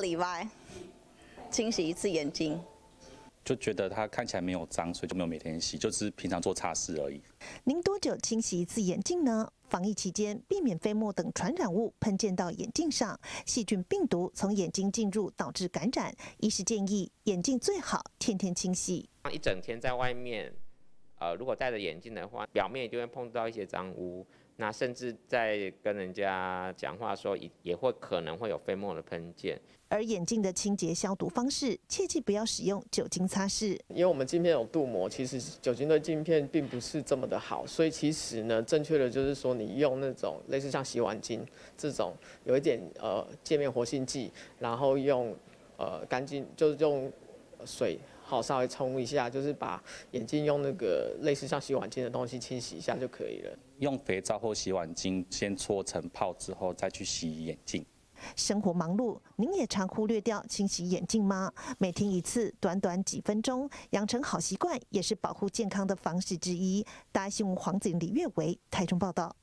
礼拜清洗一次眼睛。就觉得它看起来没有脏，所以就没有每天洗，就是平常做擦拭而已。您多久清洗一次眼镜呢？防疫期间，避免飞沫等传染物喷溅到眼镜上，细菌、病毒从眼睛进入，导致感染。医师建议，眼镜最好天天清洗。一整天在外面，呃，如果戴着眼镜的话，表面就会碰到一些脏污。那甚至在跟人家讲话的时候，也也会可能会有飞沫的喷溅。而眼镜的清洁消毒方式，切记不要使用酒精擦拭。因为我们镜片有镀膜，其实酒精对镜片并不是这么的好，所以其实呢，正确的就是说，你用那种类似像洗碗巾这种有一点呃界面活性剂，然后用呃干净，就是用水。好，稍微冲一下，就是把眼镜用那个类似像洗碗巾的东西清洗一下就可以了。用肥皂或洗碗巾先搓成泡之后，再去洗眼镜。生活忙碌，您也常忽略掉清洗眼镜吗？每天一次，短短几分钟，养成好习惯，也是保护健康的方式之一。大新闻黄景李月维台中报道。